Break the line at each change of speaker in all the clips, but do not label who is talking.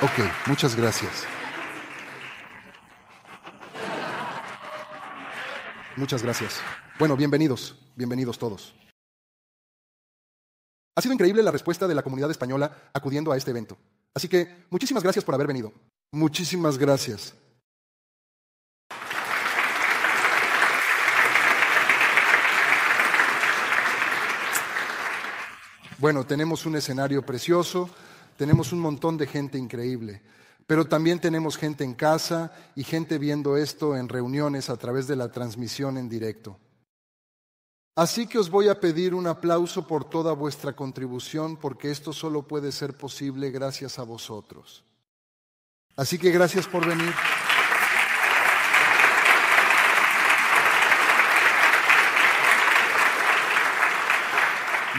Ok, muchas gracias. Muchas gracias. Bueno, bienvenidos, bienvenidos todos. Ha sido increíble la respuesta de la comunidad española acudiendo a este evento. Así que muchísimas gracias por haber venido. Muchísimas gracias. Bueno, tenemos un escenario precioso, tenemos un montón de gente increíble, pero también tenemos gente en casa y gente viendo esto en reuniones a través de la transmisión en directo. Así que os voy a pedir un aplauso por toda vuestra contribución, porque esto solo puede ser posible gracias a vosotros. Así que gracias por venir.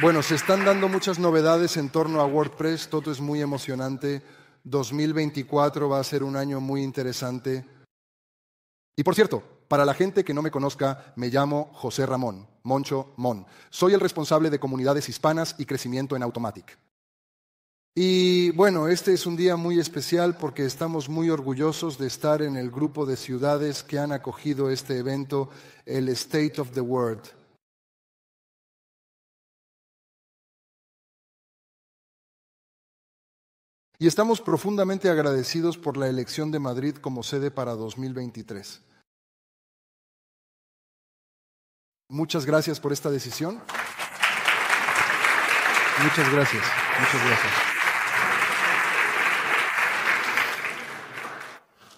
Bueno, se están dando muchas novedades en torno a WordPress, todo es muy emocionante. 2024 va a ser un año muy interesante. Y por cierto, para la gente que no me conozca, me llamo José Ramón, Moncho Mon. Soy el responsable de comunidades hispanas y crecimiento en Automatic. Y bueno, este es un día muy especial porque estamos muy orgullosos de estar en el grupo de ciudades que han acogido este evento, el State of the World. Y estamos profundamente agradecidos por la elección de Madrid como sede para 2023. Muchas gracias por esta decisión. Muchas gracias. Muchas gracias.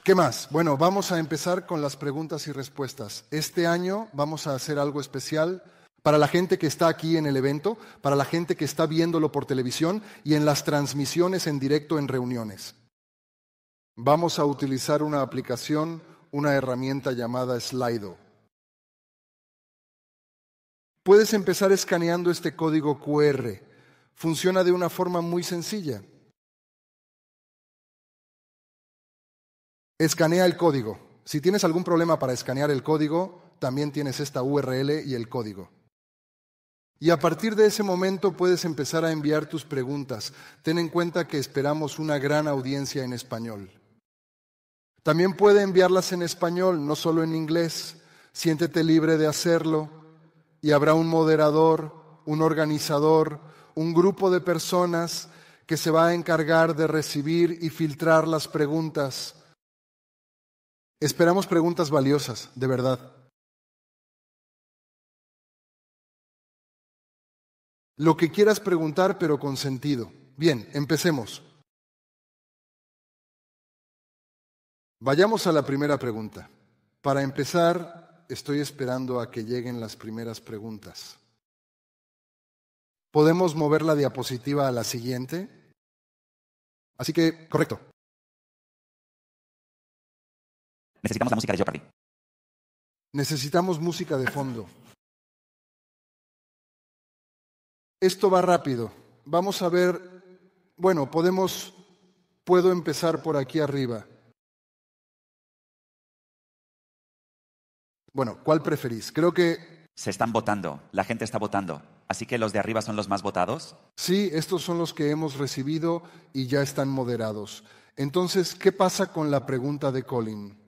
¿Qué más? Bueno, vamos a empezar con las preguntas y respuestas. Este año vamos a hacer algo especial para la gente que está aquí en el evento, para la gente que está viéndolo por televisión y en las transmisiones en directo en reuniones. Vamos a utilizar una aplicación, una herramienta llamada Slido. Puedes empezar escaneando este código QR. Funciona de una forma muy sencilla. Escanea el código. Si tienes algún problema para escanear el código, también tienes esta URL y el código. Y a partir de ese momento puedes empezar a enviar tus preguntas. Ten en cuenta que esperamos una gran audiencia en español. También puede enviarlas en español, no solo en inglés. Siéntete libre de hacerlo y habrá un moderador, un organizador, un grupo de personas que se va a encargar de recibir y filtrar las preguntas. Esperamos preguntas valiosas, de verdad. Lo que quieras preguntar, pero con sentido. Bien, empecemos. Vayamos a la primera pregunta. Para empezar, estoy esperando a que lleguen las primeras preguntas. ¿Podemos mover la diapositiva a la siguiente? Así que, correcto.
Necesitamos la música de Jeopardy.
Necesitamos música de fondo. Esto va rápido. Vamos a ver, bueno, podemos, puedo empezar por aquí arriba. Bueno, ¿cuál preferís? Creo que...
Se están votando, la gente está votando. Así que los de arriba son los más votados.
Sí, estos son los que hemos recibido y ya están moderados. Entonces, ¿qué pasa con la pregunta de Colin?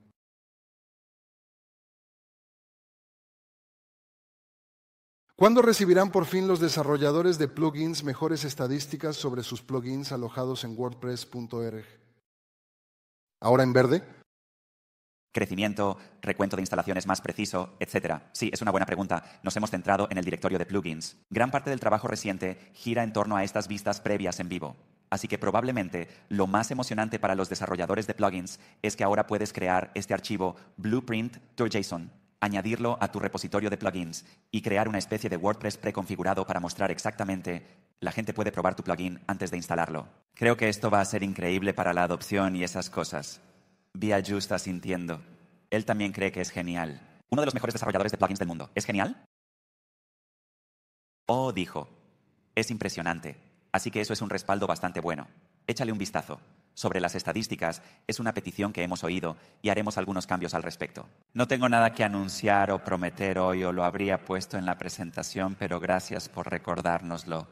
¿Cuándo recibirán por fin los desarrolladores de plugins mejores estadísticas sobre sus plugins alojados en wordpress.org? ¿Ahora en verde?
Crecimiento, recuento de instalaciones más preciso, etc. Sí, es una buena pregunta. Nos hemos centrado en el directorio de plugins. Gran parte del trabajo reciente gira en torno a estas vistas previas en vivo. Así que probablemente lo más emocionante para los desarrolladores de plugins es que ahora puedes crear este archivo blueprint.json añadirlo a tu repositorio de plugins y crear una especie de WordPress preconfigurado para mostrar exactamente la gente puede probar tu plugin antes de instalarlo. Creo que esto va a ser increíble para la adopción y esas cosas. Vi a Justa sintiendo. Él también cree que es genial. Uno de los mejores desarrolladores de plugins del mundo. ¿Es genial? Oh, dijo. Es impresionante. Así que eso es un respaldo bastante bueno. Échale un vistazo sobre las estadísticas es una petición que hemos oído y haremos algunos cambios al respecto. No tengo nada que anunciar o prometer hoy o lo habría puesto en la presentación, pero gracias por recordárnoslo.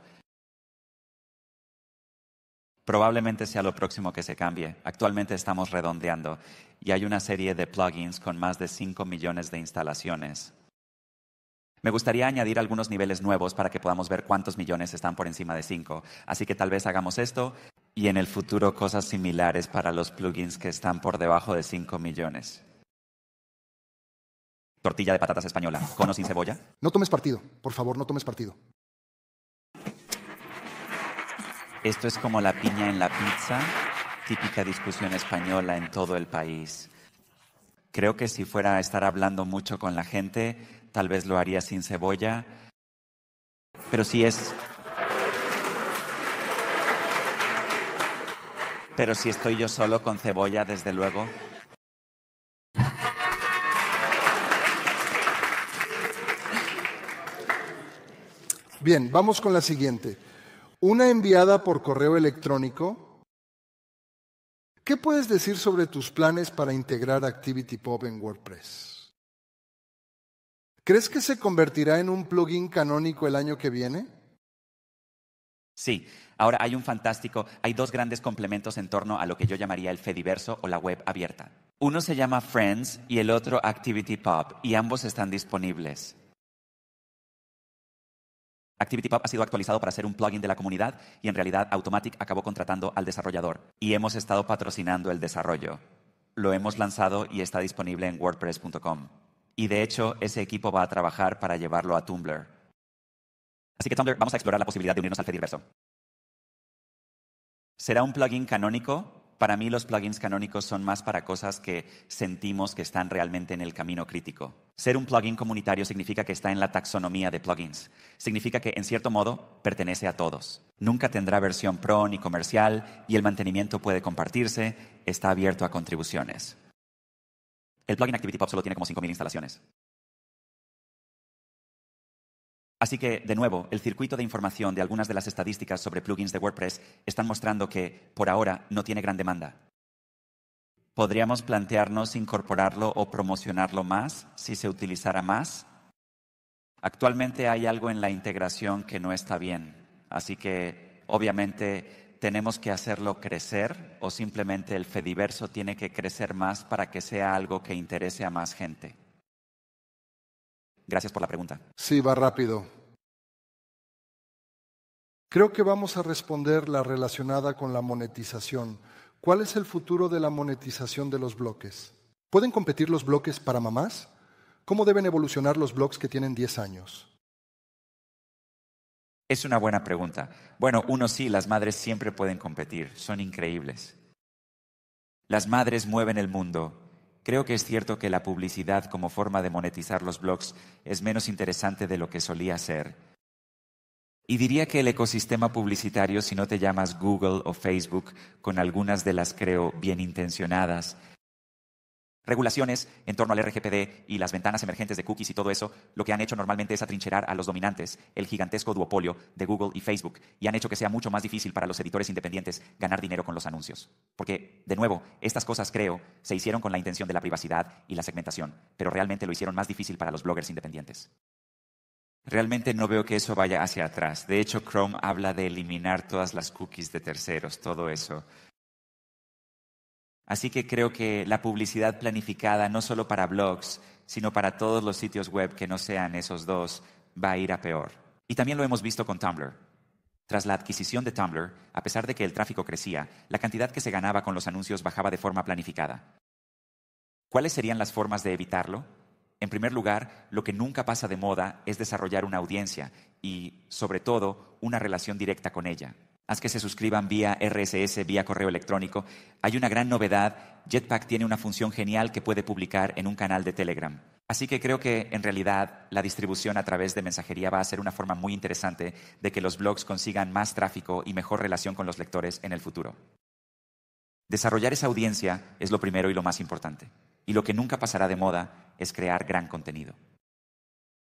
Probablemente sea lo próximo que se cambie. Actualmente estamos redondeando y hay una serie de plugins con más de 5 millones de instalaciones. Me gustaría añadir algunos niveles nuevos para que podamos ver cuántos millones están por encima de 5. Así que tal vez hagamos esto y en el futuro cosas similares para los plugins que están por debajo de 5 millones. Tortilla de patatas española, cono sin cebolla.
No tomes partido, por favor, no tomes partido.
Esto es como la piña en la pizza, típica discusión española en todo el país. Creo que si fuera a estar hablando mucho con la gente, tal vez lo haría sin cebolla, pero si es... Pero si estoy yo solo con cebolla, desde luego.
Bien, vamos con la siguiente. Una enviada por correo electrónico. ¿Qué puedes decir sobre tus planes para integrar ActivityPub en WordPress? ¿Crees que se convertirá en un plugin canónico el año que viene?
Sí, ahora hay un fantástico, hay dos grandes complementos en torno a lo que yo llamaría el Fediverso o la web abierta. Uno se llama Friends y el otro ActivityPub y ambos están disponibles. ActivityPub ha sido actualizado para ser un plugin de la comunidad y en realidad Automatic acabó contratando al desarrollador y hemos estado patrocinando el desarrollo. Lo hemos lanzado y está disponible en wordpress.com. Y de hecho, ese equipo va a trabajar para llevarlo a Tumblr. Así que Tumblr, vamos a explorar la posibilidad de unirnos al Fediverso. ¿Será un plugin canónico? Para mí los plugins canónicos son más para cosas que sentimos que están realmente en el camino crítico. Ser un plugin comunitario significa que está en la taxonomía de plugins. Significa que, en cierto modo, pertenece a todos. Nunca tendrá versión pro ni comercial y el mantenimiento puede compartirse, está abierto a contribuciones. El plugin ActivityPub solo tiene como 5.000 instalaciones. Así que, de nuevo, el circuito de información de algunas de las estadísticas sobre plugins de WordPress están mostrando que, por ahora, no tiene gran demanda. ¿Podríamos plantearnos incorporarlo o promocionarlo más si se utilizara más? Actualmente hay algo en la integración que no está bien, así que obviamente tenemos que hacerlo crecer o simplemente el Fediverso tiene que crecer más para que sea algo que interese a más gente. Gracias por la pregunta.
Sí, va rápido. Creo que vamos a responder la relacionada con la monetización. ¿Cuál es el futuro de la monetización de los bloques? ¿Pueden competir los bloques para mamás? ¿Cómo deben evolucionar los blogs que tienen 10 años?
Es una buena pregunta. Bueno, uno sí, las madres siempre pueden competir, son increíbles. Las madres mueven el mundo, Creo que es cierto que la publicidad como forma de monetizar los blogs es menos interesante de lo que solía ser. Y diría que el ecosistema publicitario, si no te llamas Google o Facebook, con algunas de las creo bien intencionadas, regulaciones en torno al RGPD y las ventanas emergentes de cookies y todo eso, lo que han hecho normalmente es atrincherar a los dominantes, el gigantesco duopolio de Google y Facebook, y han hecho que sea mucho más difícil para los editores independientes ganar dinero con los anuncios. Porque, de nuevo, estas cosas creo se hicieron con la intención de la privacidad y la segmentación, pero realmente lo hicieron más difícil para los bloggers independientes. Realmente no veo que eso vaya hacia atrás. De hecho, Chrome habla de eliminar todas las cookies de terceros, todo eso. Así que creo que la publicidad planificada, no solo para blogs, sino para todos los sitios web que no sean esos dos, va a ir a peor. Y también lo hemos visto con Tumblr. Tras la adquisición de Tumblr, a pesar de que el tráfico crecía, la cantidad que se ganaba con los anuncios bajaba de forma planificada. ¿Cuáles serían las formas de evitarlo? En primer lugar, lo que nunca pasa de moda es desarrollar una audiencia y, sobre todo, una relación directa con ella haz que se suscriban vía RSS, vía correo electrónico. Hay una gran novedad. Jetpack tiene una función genial que puede publicar en un canal de Telegram. Así que creo que en realidad la distribución a través de mensajería va a ser una forma muy interesante de que los blogs consigan más tráfico y mejor relación con los lectores en el futuro. Desarrollar esa audiencia es lo primero y lo más importante. Y lo que nunca pasará de moda es crear gran contenido.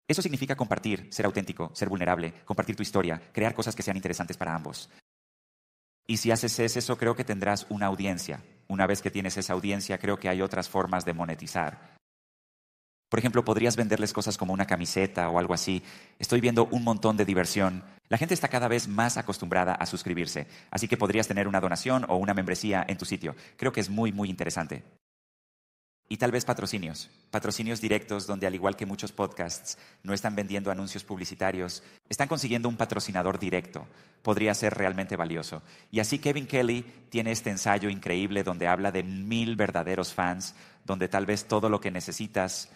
Eso significa compartir, ser auténtico, ser vulnerable, compartir tu historia, crear cosas que sean interesantes para ambos. Y si haces eso, creo que tendrás una audiencia. Una vez que tienes esa audiencia, creo que hay otras formas de monetizar. Por ejemplo, podrías venderles cosas como una camiseta o algo así. Estoy viendo un montón de diversión. La gente está cada vez más acostumbrada a suscribirse, así que podrías tener una donación o una membresía en tu sitio. Creo que es muy, muy interesante. Y tal vez patrocinios, patrocinios directos donde al igual que muchos podcasts no están vendiendo anuncios publicitarios, están consiguiendo un patrocinador directo. Podría ser realmente valioso. Y así Kevin Kelly tiene este ensayo increíble donde habla de mil verdaderos fans, donde tal vez todo lo que necesitas,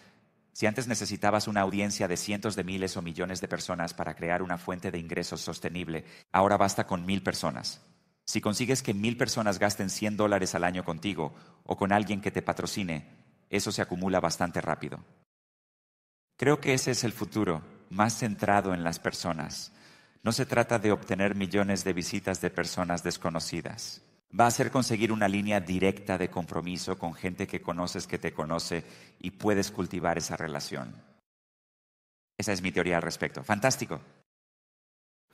si antes necesitabas una audiencia de cientos de miles o millones de personas para crear una fuente de ingresos sostenible, ahora basta con mil personas. Si consigues que mil personas gasten 100 dólares al año contigo o con alguien que te patrocine, eso se acumula bastante rápido. Creo que ese es el futuro, más centrado en las personas. No se trata de obtener millones de visitas de personas desconocidas. Va a ser conseguir una línea directa de compromiso con gente que conoces que te conoce y puedes cultivar esa relación. Esa es mi teoría al respecto. Fantástico.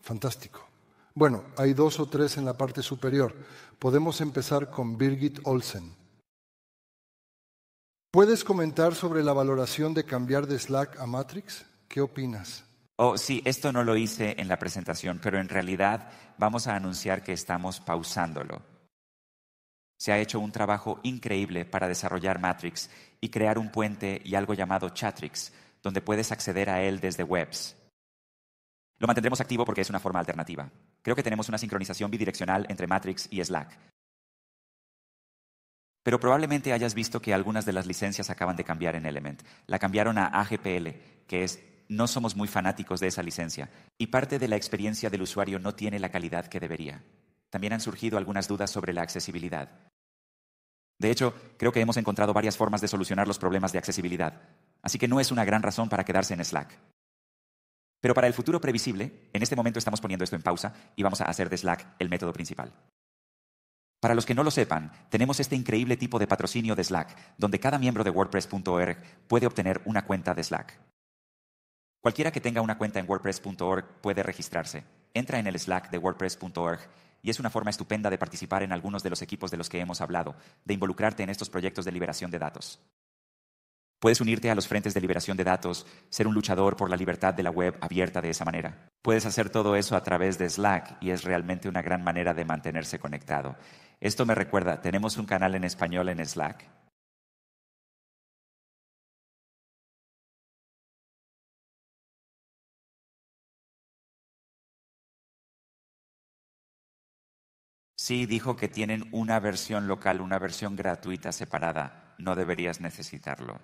Fantástico. Bueno, hay dos o tres en la parte superior. Podemos empezar con Birgit Olsen. ¿Puedes comentar sobre la valoración de cambiar de Slack a Matrix? ¿Qué opinas?
Oh, sí, esto no lo hice en la presentación, pero en realidad vamos a anunciar que estamos pausándolo. Se ha hecho un trabajo increíble para desarrollar Matrix y crear un puente y algo llamado Chatrix, donde puedes acceder a él desde webs. Lo mantendremos activo porque es una forma alternativa. Creo que tenemos una sincronización bidireccional entre Matrix y Slack, pero probablemente hayas visto que algunas de las licencias acaban de cambiar en Element. La cambiaron a AGPL, que es no somos muy fanáticos de esa licencia, y parte de la experiencia del usuario no tiene la calidad que debería. También han surgido algunas dudas sobre la accesibilidad. De hecho, creo que hemos encontrado varias formas de solucionar los problemas de accesibilidad, así que no es una gran razón para quedarse en Slack. Pero para el futuro previsible, en este momento estamos poniendo esto en pausa y vamos a hacer de Slack el método principal. Para los que no lo sepan, tenemos este increíble tipo de patrocinio de Slack, donde cada miembro de WordPress.org puede obtener una cuenta de Slack. Cualquiera que tenga una cuenta en WordPress.org puede registrarse. Entra en el Slack de WordPress.org y es una forma estupenda de participar en algunos de los equipos de los que hemos hablado, de involucrarte en estos proyectos de liberación de datos. Puedes unirte a los frentes de liberación de datos, ser un luchador por la libertad de la web abierta de esa manera. Puedes hacer todo eso a través de Slack y es realmente una gran manera de mantenerse conectado. Esto me recuerda, tenemos un canal en español en Slack. Sí, dijo que tienen una versión local, una versión gratuita separada. No deberías necesitarlo.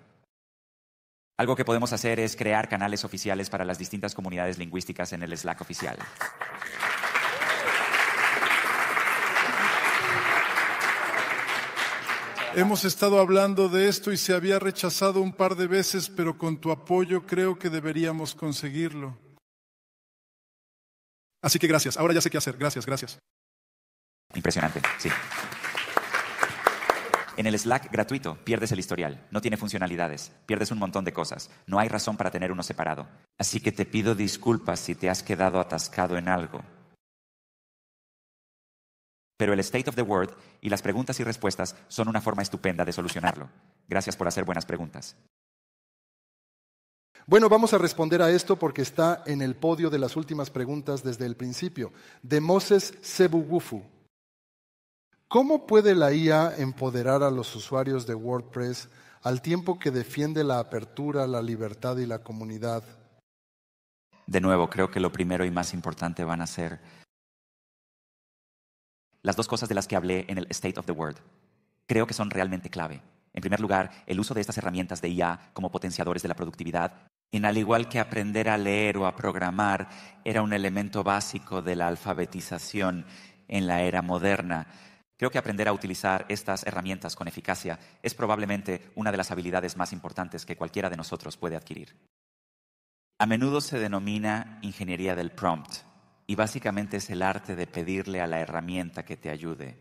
Algo que podemos hacer es crear canales oficiales para las distintas comunidades lingüísticas en el Slack oficial.
Hemos estado hablando de esto y se había rechazado un par de veces, pero con tu apoyo creo que deberíamos conseguirlo. Así que gracias. Ahora ya sé qué hacer. Gracias, gracias.
Impresionante, sí. En el Slack gratuito pierdes el historial, no tiene funcionalidades, pierdes un montón de cosas, no hay razón para tener uno separado. Así que te pido disculpas si te has quedado atascado en algo. Pero el State of the Word y las preguntas y respuestas son una forma estupenda de solucionarlo. Gracias por hacer buenas preguntas.
Bueno, vamos a responder a esto porque está en el podio de las últimas preguntas desde el principio, de Moses Sebugufu. ¿Cómo puede la IA empoderar a los usuarios de WordPress al tiempo que defiende la apertura, la libertad y la comunidad?
De nuevo, creo que lo primero y más importante van a ser las dos cosas de las que hablé en el State of the Word. Creo que son realmente clave. En primer lugar, el uso de estas herramientas de IA como potenciadores de la productividad. En al igual que aprender a leer o a programar era un elemento básico de la alfabetización en la era moderna, Creo que aprender a utilizar estas herramientas con eficacia es probablemente una de las habilidades más importantes que cualquiera de nosotros puede adquirir. A menudo se denomina ingeniería del prompt y básicamente es el arte de pedirle a la herramienta que te ayude.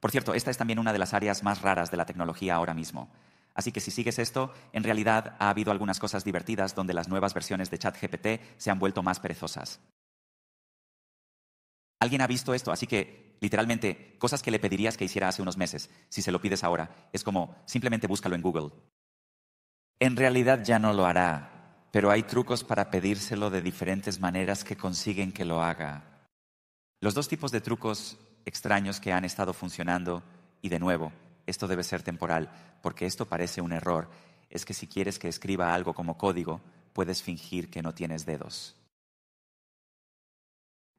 Por cierto, esta es también una de las áreas más raras de la tecnología ahora mismo. Así que si sigues esto, en realidad ha habido algunas cosas divertidas donde las nuevas versiones de ChatGPT se han vuelto más perezosas. Alguien ha visto esto, así que literalmente cosas que le pedirías que hiciera hace unos meses, si se lo pides ahora, es como simplemente búscalo en Google. En realidad ya no lo hará, pero hay trucos para pedírselo de diferentes maneras que consiguen que lo haga. Los dos tipos de trucos extraños que han estado funcionando, y de nuevo, esto debe ser temporal, porque esto parece un error, es que si quieres que escriba algo como código, puedes fingir que no tienes dedos.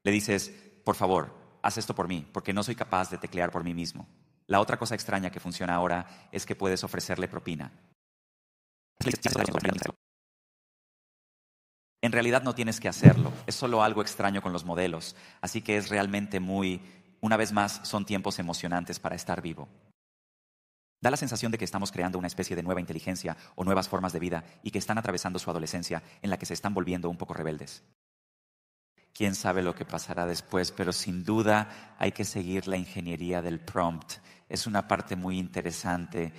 Le dices, por favor, haz esto por mí, porque no soy capaz de teclear por mí mismo. La otra cosa extraña que funciona ahora es que puedes ofrecerle propina. En realidad no tienes que hacerlo, es solo algo extraño con los modelos, así que es realmente muy, una vez más, son tiempos emocionantes para estar vivo. Da la sensación de que estamos creando una especie de nueva inteligencia o nuevas formas de vida y que están atravesando su adolescencia en la que se están volviendo un poco rebeldes. Quién sabe lo que pasará después, pero sin duda hay que seguir la ingeniería del prompt. Es una parte muy interesante.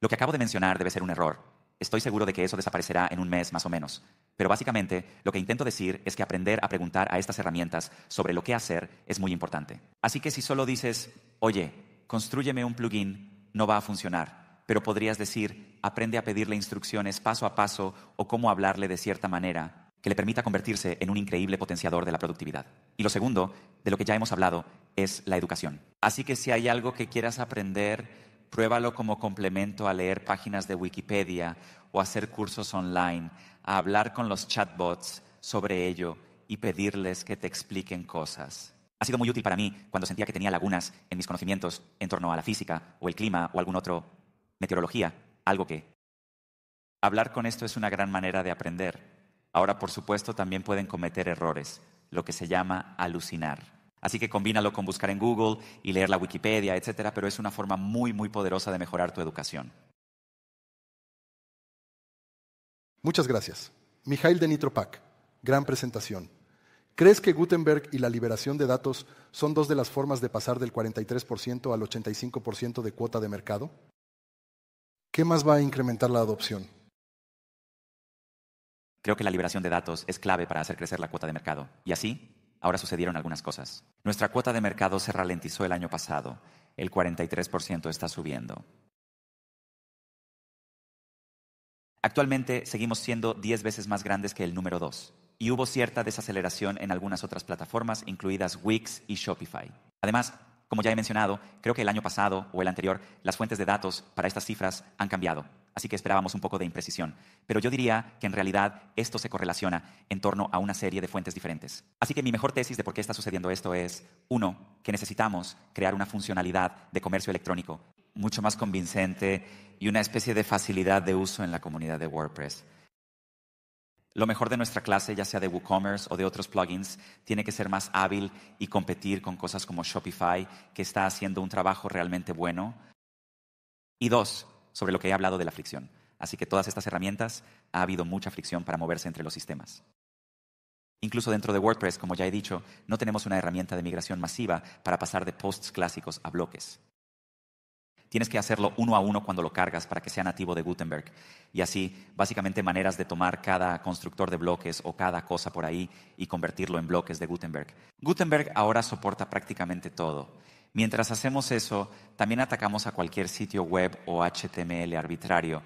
Lo que acabo de mencionar debe ser un error. Estoy seguro de que eso desaparecerá en un mes más o menos. Pero básicamente lo que intento decir es que aprender a preguntar a estas herramientas sobre lo que hacer es muy importante. Así que si solo dices, oye, construyeme un plugin, no va a funcionar. Pero podrías decir, aprende a pedirle instrucciones paso a paso o cómo hablarle de cierta manera que le permita convertirse en un increíble potenciador de la productividad. Y lo segundo, de lo que ya hemos hablado, es la educación. Así que si hay algo que quieras aprender, pruébalo como complemento a leer páginas de Wikipedia o hacer cursos online, a hablar con los chatbots sobre ello y pedirles que te expliquen cosas. Ha sido muy útil para mí cuando sentía que tenía lagunas en mis conocimientos en torno a la física o el clima o algún otro meteorología, algo que hablar con esto es una gran manera de aprender. Ahora, por supuesto, también pueden cometer errores, lo que se llama alucinar. Así que combínalo con buscar en Google y leer la Wikipedia, etcétera, pero es una forma muy, muy poderosa de mejorar tu educación.
Muchas gracias. Mijail de Nitropac, gran presentación. ¿Crees que Gutenberg y la liberación de datos son dos de las formas de pasar del 43% al 85% de cuota de mercado? ¿Qué más va a incrementar la adopción?
Creo que la liberación de datos es clave para hacer crecer la cuota de mercado. Y así, ahora sucedieron algunas cosas. Nuestra cuota de mercado se ralentizó el año pasado. El 43% está subiendo. Actualmente seguimos siendo 10 veces más grandes que el número 2 y hubo cierta desaceleración en algunas otras plataformas, incluidas Wix y Shopify. Además, como ya he mencionado, creo que el año pasado o el anterior, las fuentes de datos para estas cifras han cambiado, así que esperábamos un poco de imprecisión. Pero yo diría que en realidad esto se correlaciona en torno a una serie de fuentes diferentes. Así que mi mejor tesis de por qué está sucediendo esto es, uno, que necesitamos crear una funcionalidad de comercio electrónico mucho más convincente y una especie de facilidad de uso en la comunidad de WordPress. Lo mejor de nuestra clase, ya sea de WooCommerce o de otros plugins, tiene que ser más hábil y competir con cosas como Shopify, que está haciendo un trabajo realmente bueno. Y dos, sobre lo que he hablado de la fricción. Así que todas estas herramientas ha habido mucha fricción para moverse entre los sistemas. Incluso dentro de WordPress, como ya he dicho, no tenemos una herramienta de migración masiva para pasar de posts clásicos a bloques. Tienes que hacerlo uno a uno cuando lo cargas para que sea nativo de Gutenberg. Y así, básicamente maneras de tomar cada constructor de bloques o cada cosa por ahí y convertirlo en bloques de Gutenberg. Gutenberg ahora soporta prácticamente todo. Mientras hacemos eso, también atacamos a cualquier sitio web o HTML arbitrario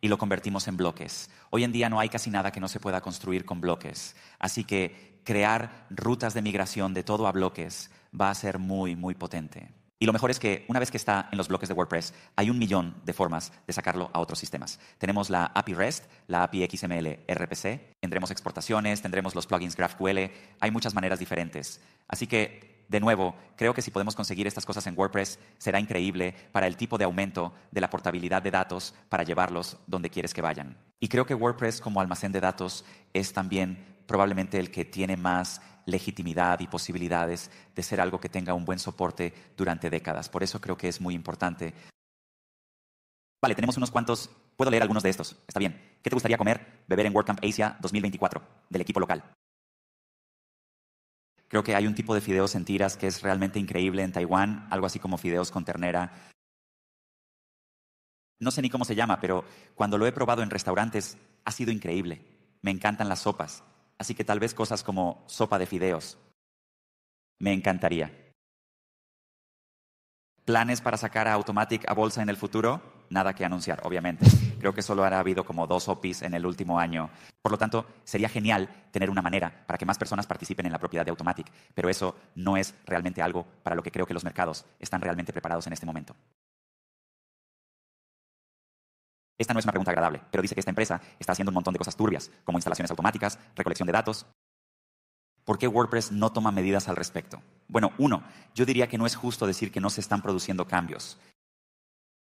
y lo convertimos en bloques. Hoy en día no hay casi nada que no se pueda construir con bloques. Así que crear rutas de migración de todo a bloques va a ser muy, muy potente. Y lo mejor es que una vez que está en los bloques de WordPress, hay un millón de formas de sacarlo a otros sistemas. Tenemos la API REST, la API XML RPC, tendremos exportaciones, tendremos los plugins GraphQL, hay muchas maneras diferentes. Así que, de nuevo, creo que si podemos conseguir estas cosas en WordPress, será increíble para el tipo de aumento de la portabilidad de datos para llevarlos donde quieres que vayan. Y creo que WordPress como almacén de datos es también probablemente el que tiene más legitimidad y posibilidades de ser algo que tenga un buen soporte durante décadas. Por eso creo que es muy importante. Vale, tenemos unos cuantos. Puedo leer algunos de estos. Está bien. ¿Qué te gustaría comer, beber en WordCamp Asia 2024 del equipo local? Creo que hay un tipo de fideos en tiras que es realmente increíble en Taiwán, algo así como fideos con ternera. No sé ni cómo se llama, pero cuando lo he probado en restaurantes ha sido increíble. Me encantan las sopas. Así que tal vez cosas como sopa de fideos. Me encantaría. ¿Planes para sacar a Automatic a bolsa en el futuro? Nada que anunciar, obviamente. Creo que solo ha habido como dos OPIs en el último año. Por lo tanto, sería genial tener una manera para que más personas participen en la propiedad de Automatic, pero eso no es realmente algo para lo que creo que los mercados están realmente preparados en este momento. Esta no es una pregunta agradable, pero dice que esta empresa está haciendo un montón de cosas turbias, como instalaciones automáticas, recolección de datos. ¿Por qué WordPress no toma medidas al respecto? Bueno, uno, yo diría que no es justo decir que no se están produciendo cambios.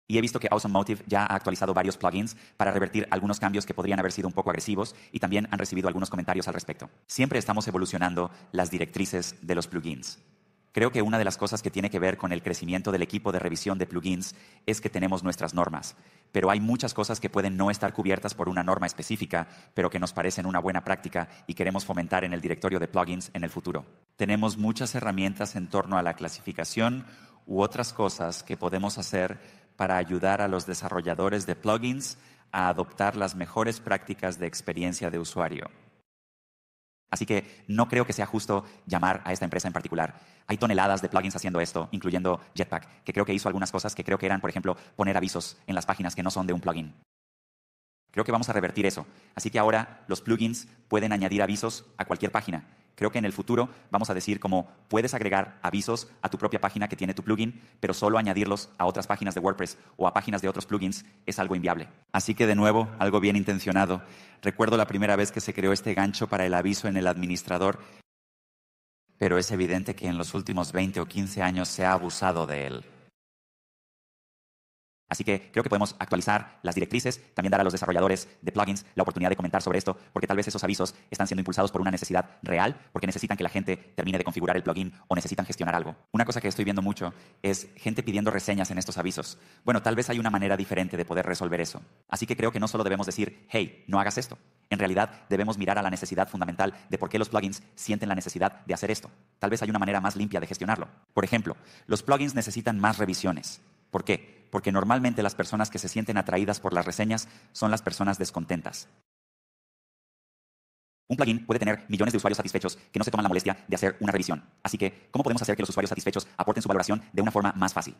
Y he visto que Awesome Motive ya ha actualizado varios plugins para revertir algunos cambios que podrían haber sido un poco agresivos y también han recibido algunos comentarios al respecto. Siempre estamos evolucionando las directrices de los plugins. Creo que una de las cosas que tiene que ver con el crecimiento del equipo de revisión de plugins es que tenemos nuestras normas, pero hay muchas cosas que pueden no estar cubiertas por una norma específica, pero que nos parecen una buena práctica y queremos fomentar en el directorio de plugins en el futuro. Tenemos muchas herramientas en torno a la clasificación u otras cosas que podemos hacer para ayudar a los desarrolladores de plugins a adoptar las mejores prácticas de experiencia de usuario. Así que no creo que sea justo llamar a esta empresa en particular. Hay toneladas de plugins haciendo esto, incluyendo Jetpack, que creo que hizo algunas cosas que creo que eran, por ejemplo, poner avisos en las páginas que no son de un plugin. Creo que vamos a revertir eso. Así que ahora los plugins pueden añadir avisos a cualquier página. Creo que en el futuro vamos a decir como puedes agregar avisos a tu propia página que tiene tu plugin, pero solo añadirlos a otras páginas de WordPress o a páginas de otros plugins es algo inviable. Así que de nuevo, algo bien intencionado. Recuerdo la primera vez que se creó este gancho para el aviso en el administrador, pero es evidente que en los últimos 20 o 15 años se ha abusado de él. Así que creo que podemos actualizar las directrices, también dar a los desarrolladores de plugins la oportunidad de comentar sobre esto, porque tal vez esos avisos están siendo impulsados por una necesidad real, porque necesitan que la gente termine de configurar el plugin o necesitan gestionar algo. Una cosa que estoy viendo mucho es gente pidiendo reseñas en estos avisos. Bueno, tal vez hay una manera diferente de poder resolver eso. Así que creo que no solo debemos decir, hey, no hagas esto. En realidad debemos mirar a la necesidad fundamental de por qué los plugins sienten la necesidad de hacer esto. Tal vez hay una manera más limpia de gestionarlo. Por ejemplo, los plugins necesitan más revisiones. ¿Por qué? porque normalmente las personas que se sienten atraídas por las reseñas son las personas descontentas. Un plugin puede tener millones de usuarios satisfechos que no se toman la molestia de hacer una revisión. Así que, ¿cómo podemos hacer que los usuarios satisfechos aporten su valoración de una forma más fácil?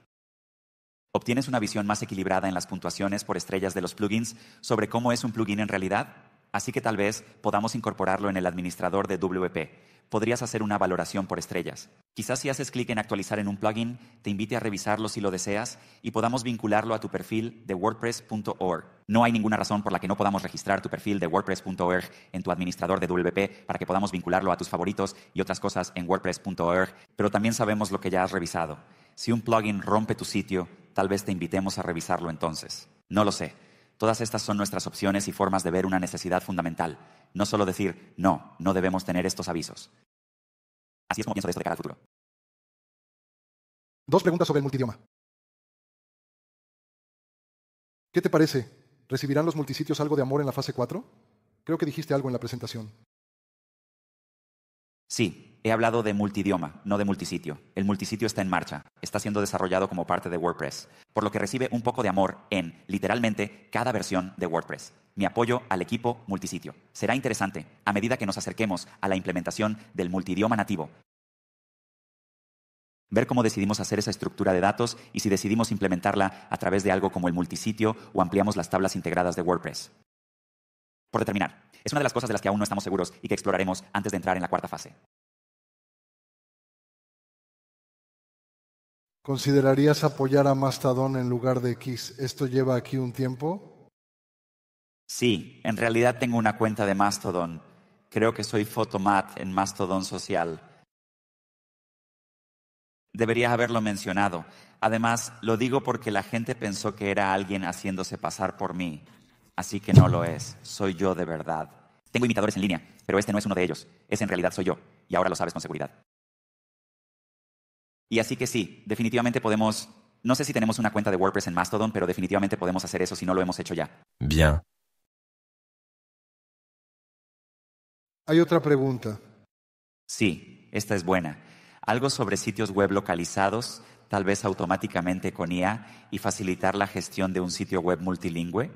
¿Obtienes una visión más equilibrada en las puntuaciones por estrellas de los plugins sobre cómo es un plugin en realidad? Así que tal vez podamos incorporarlo en el administrador de WP podrías hacer una valoración por estrellas. Quizás si haces clic en actualizar en un plugin, te invite a revisarlo si lo deseas y podamos vincularlo a tu perfil de wordpress.org. No hay ninguna razón por la que no podamos registrar tu perfil de wordpress.org en tu administrador de WP para que podamos vincularlo a tus favoritos y otras cosas en wordpress.org, pero también sabemos lo que ya has revisado. Si un plugin rompe tu sitio, tal vez te invitemos a revisarlo entonces. No lo sé. Todas estas son nuestras opciones y formas de ver una necesidad fundamental. No solo decir, no, no debemos tener estos avisos. Así es como pienso de esto de cara al futuro.
Dos preguntas sobre el multidioma. ¿Qué te parece? ¿Recibirán los multisitios algo de amor en la fase 4? Creo que dijiste algo en la presentación.
Sí, he hablado de multidioma, no de multisitio. El multisitio está en marcha, está siendo desarrollado como parte de WordPress, por lo que recibe un poco de amor en, literalmente, cada versión de WordPress. Mi apoyo al equipo multisitio. Será interesante, a medida que nos acerquemos a la implementación del multidioma nativo, ver cómo decidimos hacer esa estructura de datos y si decidimos implementarla a través de algo como el multisitio o ampliamos las tablas integradas de WordPress. Por determinar, es una de las cosas de las que aún no estamos seguros y que exploraremos antes de entrar en la cuarta fase.
¿Considerarías apoyar a Mastodon en lugar de X? ¿Esto lleva aquí un tiempo?
Sí, en realidad tengo una cuenta de Mastodon. Creo que soy Photomat en Mastodon Social. Debería haberlo mencionado. Además, lo digo porque la gente pensó que era alguien haciéndose pasar por mí. Así que no lo es, soy yo de verdad. Tengo imitadores en línea, pero este no es uno de ellos. Ese en realidad soy yo, y ahora lo sabes con seguridad. Y así que sí, definitivamente podemos... No sé si tenemos una cuenta de WordPress en Mastodon, pero definitivamente podemos hacer eso si no lo hemos hecho ya.
Bien.
Hay otra pregunta.
Sí, esta es buena. Algo sobre sitios web localizados, tal vez automáticamente con IA, y facilitar la gestión de un sitio web multilingüe.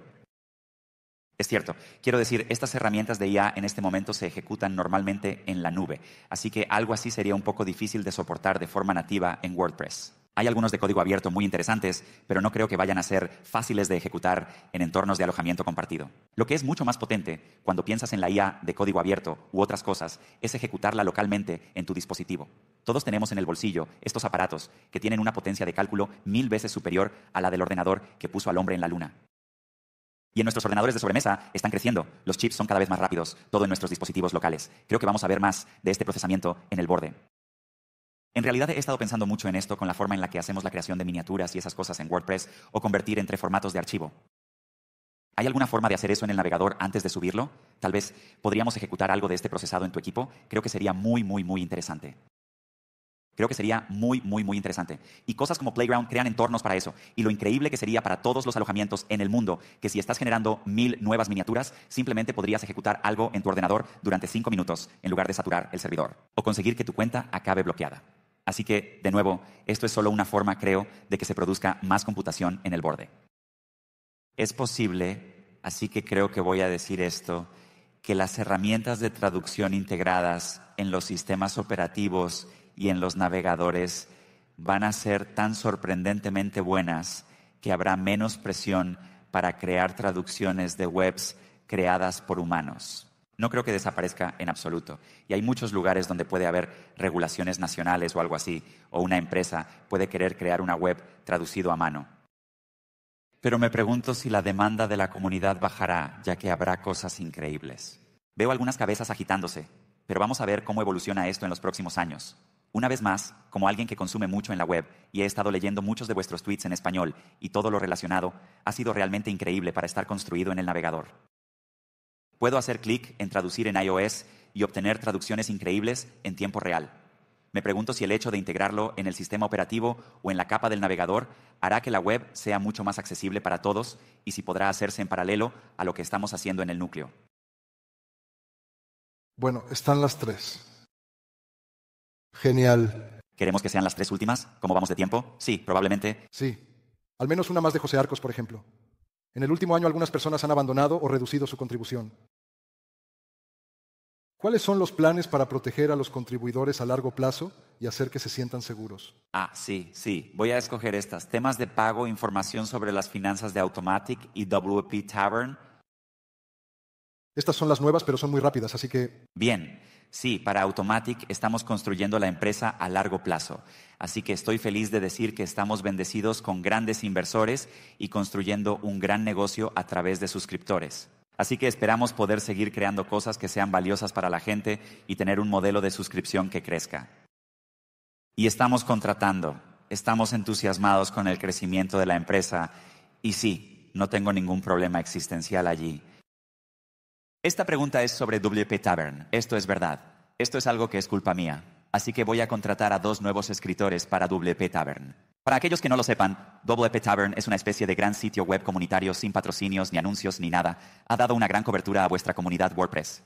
Es cierto, quiero decir, estas herramientas de IA en este momento se ejecutan normalmente en la nube, así que algo así sería un poco difícil de soportar de forma nativa en WordPress. Hay algunos de código abierto muy interesantes, pero no creo que vayan a ser fáciles de ejecutar en entornos de alojamiento compartido. Lo que es mucho más potente cuando piensas en la IA de código abierto u otras cosas es ejecutarla localmente en tu dispositivo. Todos tenemos en el bolsillo estos aparatos que tienen una potencia de cálculo mil veces superior a la del ordenador que puso al hombre en la luna. Y en nuestros ordenadores de sobremesa están creciendo, los chips son cada vez más rápidos, todo en nuestros dispositivos locales. Creo que vamos a ver más de este procesamiento en el borde. En realidad he estado pensando mucho en esto con la forma en la que hacemos la creación de miniaturas y esas cosas en WordPress o convertir entre formatos de archivo. ¿Hay alguna forma de hacer eso en el navegador antes de subirlo? Tal vez podríamos ejecutar algo de este procesado en tu equipo. Creo que sería muy, muy, muy interesante. Creo que sería muy, muy, muy interesante. Y cosas como Playground crean entornos para eso. Y lo increíble que sería para todos los alojamientos en el mundo, que si estás generando mil nuevas miniaturas, simplemente podrías ejecutar algo en tu ordenador durante cinco minutos en lugar de saturar el servidor. O conseguir que tu cuenta acabe bloqueada. Así que, de nuevo, esto es solo una forma, creo, de que se produzca más computación en el borde. Es posible, así que creo que voy a decir esto, que las herramientas de traducción integradas en los sistemas operativos y en los navegadores van a ser tan sorprendentemente buenas que habrá menos presión para crear traducciones de webs creadas por humanos. No creo que desaparezca en absoluto. Y hay muchos lugares donde puede haber regulaciones nacionales o algo así, o una empresa puede querer crear una web traducido a mano. Pero me pregunto si la demanda de la comunidad bajará, ya que habrá cosas increíbles. Veo algunas cabezas agitándose, pero vamos a ver cómo evoluciona esto en los próximos años. Una vez más, como alguien que consume mucho en la web y he estado leyendo muchos de vuestros tweets en español y todo lo relacionado, ha sido realmente increíble para estar construido en el navegador. Puedo hacer clic en traducir en iOS y obtener traducciones increíbles en tiempo real. Me pregunto si el hecho de integrarlo en el sistema operativo o en la capa del navegador hará que la web sea mucho más accesible para todos y si podrá hacerse en paralelo a lo que estamos haciendo en el núcleo.
Bueno, están las tres. Genial.
¿Queremos que sean las tres últimas? ¿Cómo vamos de tiempo? Sí, probablemente.
Sí. Al menos una más de José Arcos, por ejemplo. En el último año algunas personas han abandonado o reducido su contribución. ¿Cuáles son los planes para proteger a los contribuidores a largo plazo y hacer que se sientan seguros?
Ah, sí, sí. Voy a escoger estas. Temas de pago, información sobre las finanzas de Automatic y WP Tavern.
Estas son las nuevas, pero son muy rápidas, así que...
Bien. Sí, para Automatic estamos construyendo la empresa a largo plazo. Así que estoy feliz de decir que estamos bendecidos con grandes inversores y construyendo un gran negocio a través de suscriptores. Así que esperamos poder seguir creando cosas que sean valiosas para la gente y tener un modelo de suscripción que crezca. Y estamos contratando, estamos entusiasmados con el crecimiento de la empresa y sí, no tengo ningún problema existencial allí. Esta pregunta es sobre WP Tavern. Esto es verdad. Esto es algo que es culpa mía. Así que voy a contratar a dos nuevos escritores para WP Tavern. Para aquellos que no lo sepan, WP Tavern es una especie de gran sitio web comunitario sin patrocinios, ni anuncios, ni nada. Ha dado una gran cobertura a vuestra comunidad WordPress.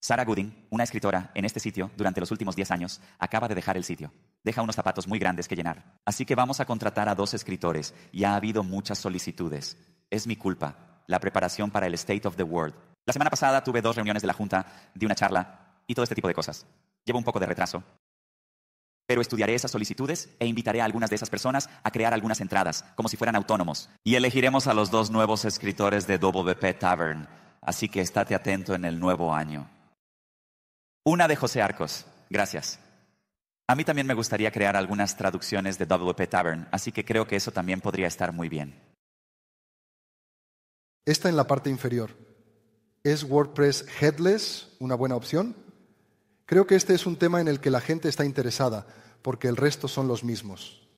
Sarah Gooding, una escritora en este sitio durante los últimos 10 años, acaba de dejar el sitio. Deja unos zapatos muy grandes que llenar. Así que vamos a contratar a dos escritores y ha habido muchas solicitudes. Es mi culpa. La preparación para el State of the World la semana pasada tuve dos reuniones de la Junta, di una charla y todo este tipo de cosas. Llevo un poco de retraso. Pero estudiaré esas solicitudes e invitaré a algunas de esas personas a crear algunas entradas, como si fueran autónomos. Y elegiremos a los dos nuevos escritores de WP Tavern. Así que estate atento en el nuevo año. Una de José Arcos. Gracias. A mí también me gustaría crear algunas traducciones de WP Tavern, así que creo que eso también podría estar muy bien.
Esta en la parte inferior. ¿Es WordPress headless una buena opción? Creo que este es un tema en el que la gente está interesada, porque el resto son los mismos.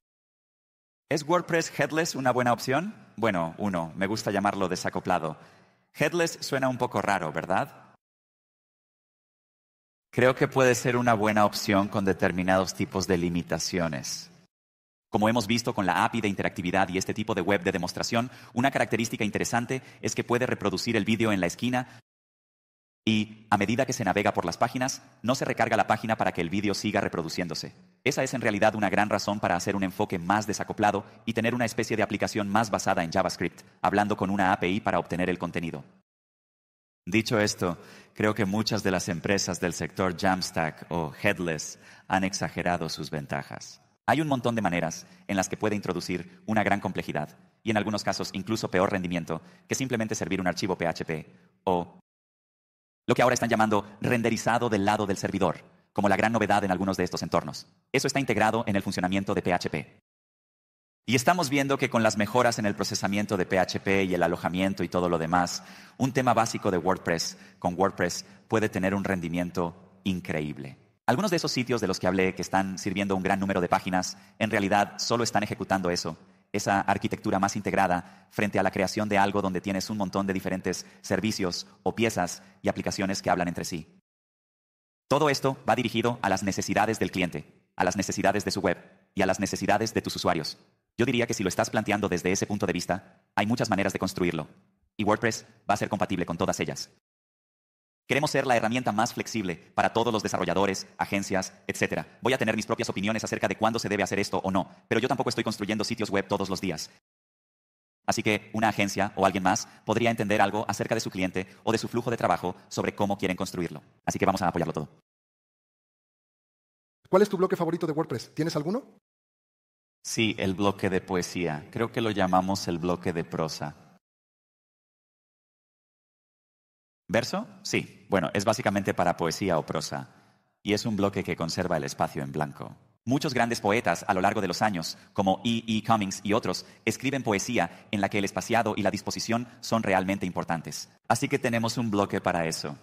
¿Es WordPress headless una buena opción? Bueno, uno, me gusta llamarlo desacoplado. Headless suena un poco raro, ¿verdad? Creo que puede ser una buena opción con determinados tipos de limitaciones. Como hemos visto con la API de interactividad y este tipo de web de demostración, una característica interesante es que puede reproducir el vídeo en la esquina y a medida que se navega por las páginas, no se recarga la página para que el vídeo siga reproduciéndose. Esa es en realidad una gran razón para hacer un enfoque más desacoplado y tener una especie de aplicación más basada en JavaScript, hablando con una API para obtener el contenido. Dicho esto, creo que muchas de las empresas del sector Jamstack o Headless han exagerado sus ventajas. Hay un montón de maneras en las que puede introducir una gran complejidad y en algunos casos incluso peor rendimiento que simplemente servir un archivo PHP o lo que ahora están llamando renderizado del lado del servidor, como la gran novedad en algunos de estos entornos. Eso está integrado en el funcionamiento de PHP. Y estamos viendo que con las mejoras en el procesamiento de PHP y el alojamiento y todo lo demás, un tema básico de WordPress con WordPress puede tener un rendimiento increíble. Algunos de esos sitios de los que hablé que están sirviendo un gran número de páginas, en realidad solo están ejecutando eso, esa arquitectura más integrada frente a la creación de algo donde tienes un montón de diferentes servicios o piezas y aplicaciones que hablan entre sí. Todo esto va dirigido a las necesidades del cliente, a las necesidades de su web y a las necesidades de tus usuarios. Yo diría que si lo estás planteando desde ese punto de vista, hay muchas maneras de construirlo. Y WordPress va a ser compatible con todas ellas. Queremos ser la herramienta más flexible para todos los desarrolladores, agencias, etc. Voy a tener mis propias opiniones acerca de cuándo se debe hacer esto o no, pero yo tampoco estoy construyendo sitios web todos los días. Así que una agencia o alguien más podría entender algo acerca de su cliente o de su flujo de trabajo sobre cómo quieren construirlo. Así que vamos a apoyarlo todo.
¿Cuál es tu bloque favorito de WordPress? ¿Tienes alguno?
Sí, el bloque de poesía. Creo que lo llamamos el bloque de prosa. ¿Verso? Sí. Bueno, es básicamente para poesía o prosa. Y es un bloque que conserva el espacio en blanco. Muchos grandes poetas a lo largo de los años, como E. E. Cummings y otros, escriben poesía en la que el espaciado y la disposición son realmente importantes. Así que tenemos un bloque para eso.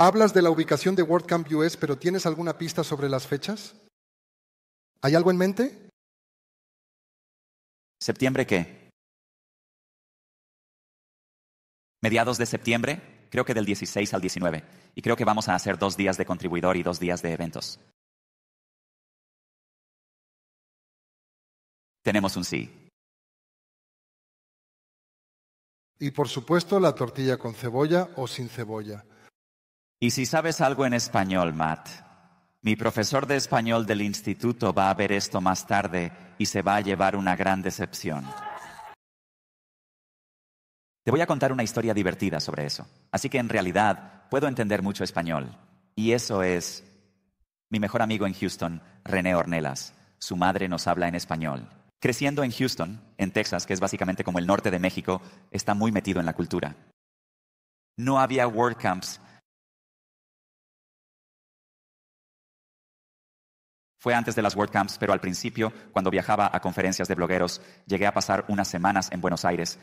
Hablas de la ubicación de WordCamp US, pero ¿tienes alguna pista sobre las fechas? ¿Hay algo en mente?
¿Septiembre qué? Mediados de septiembre, creo que del 16 al 19. Y creo que vamos a hacer dos días de contribuidor y dos días de eventos. Tenemos un sí.
Y por supuesto la tortilla con cebolla o sin cebolla.
Y si sabes algo en español, Matt, mi profesor de español del instituto va a ver esto más tarde y se va a llevar una gran decepción. Te voy a contar una historia divertida sobre eso. Así que en realidad puedo entender mucho español. Y eso es mi mejor amigo en Houston, René Ornelas. Su madre nos habla en español. Creciendo en Houston, en Texas, que es básicamente como el norte de México, está muy metido en la cultura. No había WordCamps Fue antes de las WordCamps, pero al principio, cuando viajaba a conferencias de blogueros, llegué a pasar unas semanas en Buenos Aires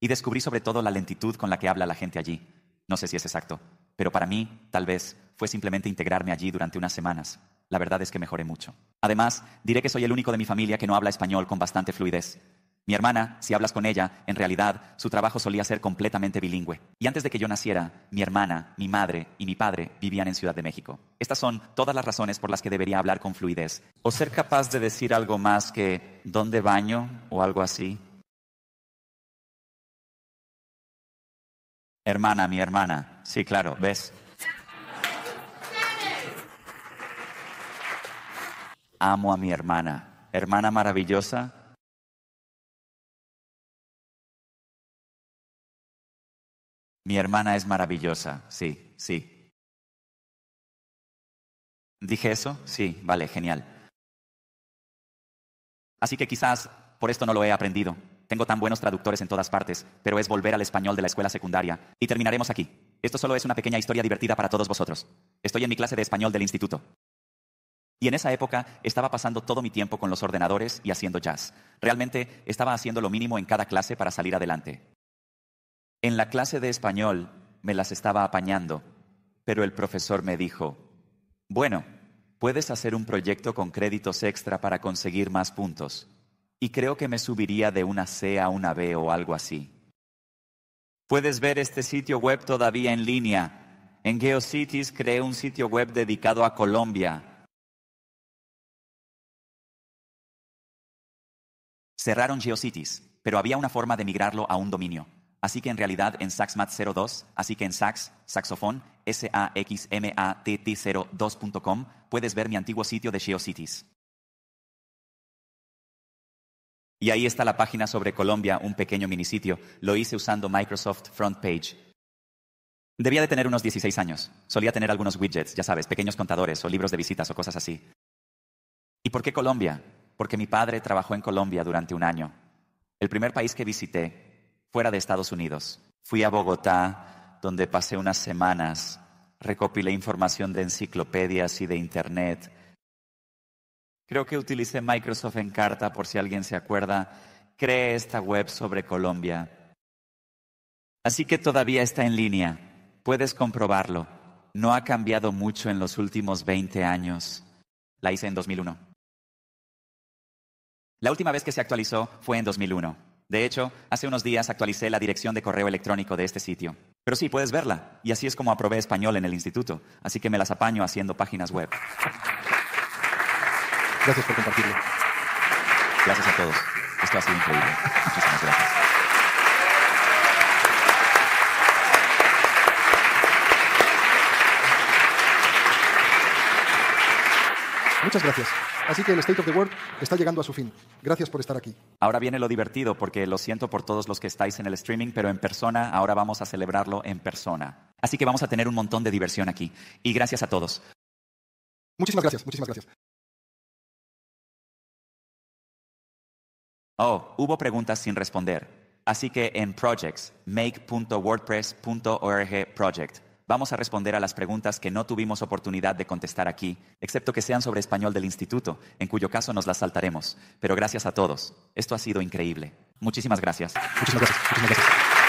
y descubrí sobre todo la lentitud con la que habla la gente allí. No sé si es exacto, pero para mí, tal vez, fue simplemente integrarme allí durante unas semanas. La verdad es que mejoré mucho. Además, diré que soy el único de mi familia que no habla español con bastante fluidez. Mi hermana, si hablas con ella, en realidad su trabajo solía ser completamente bilingüe. Y antes de que yo naciera, mi hermana, mi madre y mi padre vivían en Ciudad de México. Estas son todas las razones por las que debería hablar con fluidez. O ser capaz de decir algo más que ¿dónde baño? o algo así. Hermana, mi hermana. Sí, claro, ¿ves? Amo a mi hermana. Hermana maravillosa, Mi hermana es maravillosa, sí, sí. ¿Dije eso? Sí, vale, genial. Así que quizás por esto no lo he aprendido. Tengo tan buenos traductores en todas partes, pero es volver al español de la escuela secundaria. Y terminaremos aquí. Esto solo es una pequeña historia divertida para todos vosotros. Estoy en mi clase de español del instituto. Y en esa época estaba pasando todo mi tiempo con los ordenadores y haciendo jazz. Realmente estaba haciendo lo mínimo en cada clase para salir adelante. En la clase de español me las estaba apañando, pero el profesor me dijo, bueno, puedes hacer un proyecto con créditos extra para conseguir más puntos. Y creo que me subiría de una C a una B o algo así. Puedes ver este sitio web todavía en línea. En GeoCities creé un sitio web dedicado a Colombia. Cerraron GeoCities, pero había una forma de migrarlo a un dominio. Así que en realidad en SaxMat 02, así que en sax, saxofón, S-A-X-M-A-T-T-02.com, puedes ver mi antiguo sitio de GeoCities. Y ahí está la página sobre Colombia, un pequeño minisitio. Lo hice usando Microsoft Front Page. Debía de tener unos 16 años. Solía tener algunos widgets, ya sabes, pequeños contadores o libros de visitas o cosas así. ¿Y por qué Colombia? Porque mi padre trabajó en Colombia durante un año. El primer país que visité, fuera de Estados Unidos. Fui a Bogotá, donde pasé unas semanas, recopilé información de enciclopedias y de Internet. Creo que utilicé Microsoft Encarta, por si alguien se acuerda. Creé esta web sobre Colombia. Así que todavía está en línea. Puedes comprobarlo. No ha cambiado mucho en los últimos 20 años. La hice en 2001. La última vez que se actualizó fue en 2001. De hecho, hace unos días actualicé la dirección de correo electrónico de este sitio. Pero sí, puedes verla. Y así es como aprobé español en el instituto. Así que me las apaño haciendo páginas web.
Gracias por compartirlo.
Gracias a todos. Esto ha sido increíble. Muchísimas gracias.
Muchas gracias. Así que el State of the World está llegando a su fin. Gracias por estar aquí.
Ahora viene lo divertido porque lo siento por todos los que estáis en el streaming, pero en persona, ahora vamos a celebrarlo en persona. Así que vamos a tener un montón de diversión aquí. Y gracias a todos.
Muchísimas gracias, muchísimas gracias.
Oh, hubo preguntas sin responder. Así que en projects, make.wordpress.org project, vamos a responder a las preguntas que no tuvimos oportunidad de contestar aquí, excepto que sean sobre español del instituto, en cuyo caso nos las saltaremos. Pero gracias a todos. Esto ha sido increíble. Muchísimas gracias.
Muchísimas gracias. Muchísimas gracias.